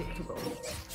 unpredictable.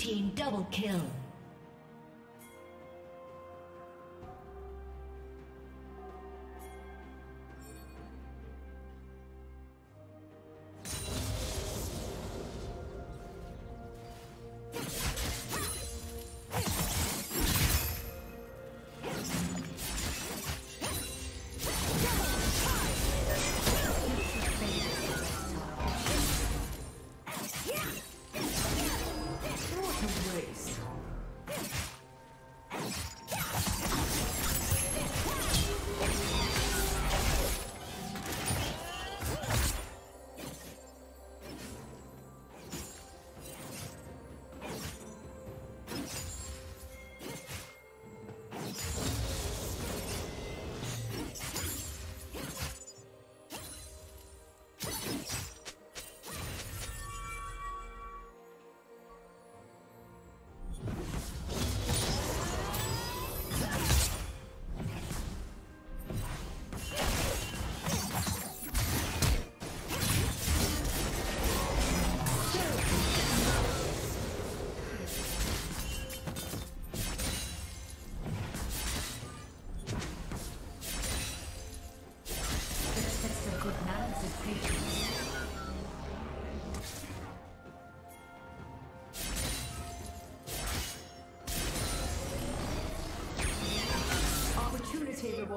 Team double kill.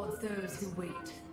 Rewards those who wait.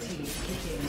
Team's kicking.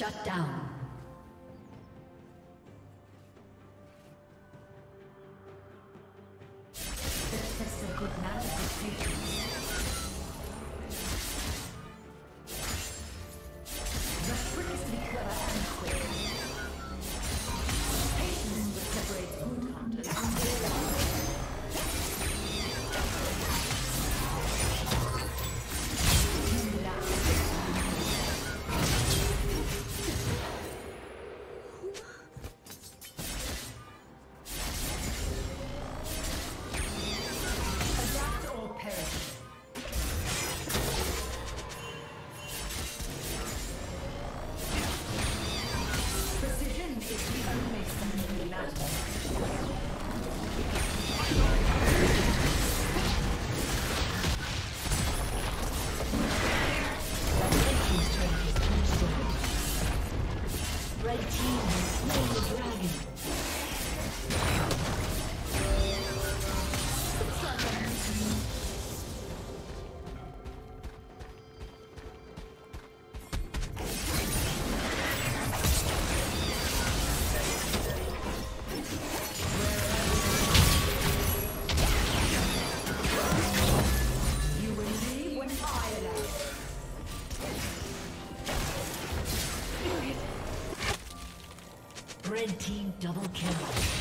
Shut down. Double kill.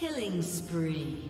Killing spree.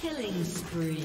Killing spree.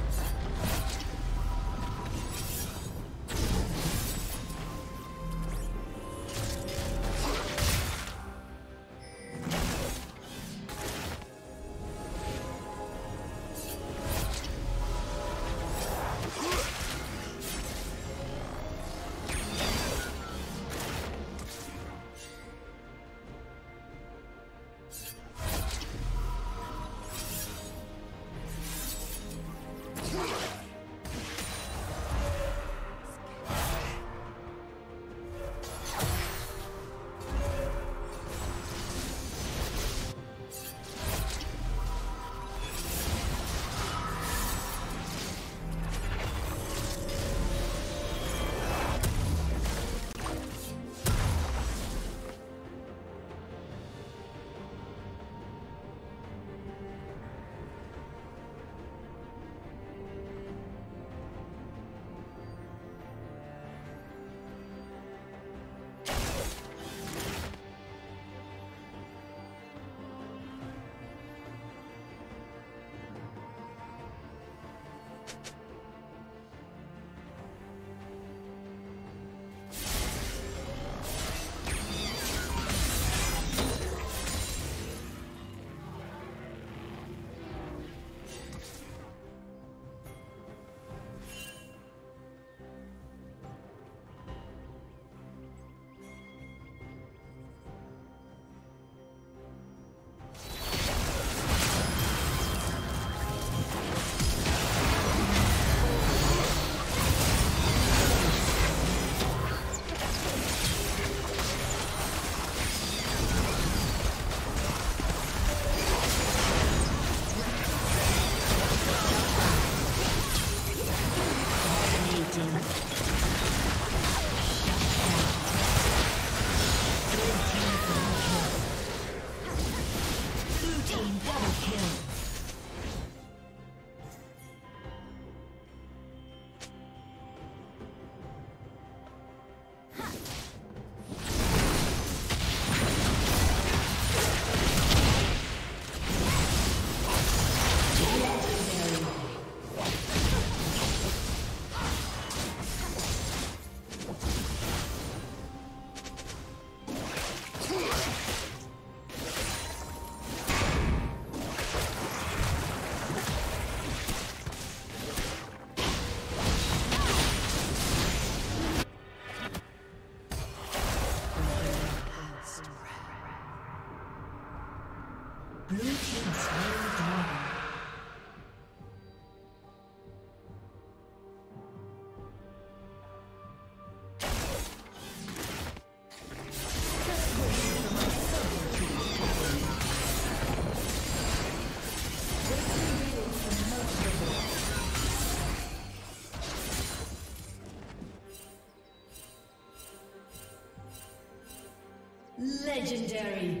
Legendary.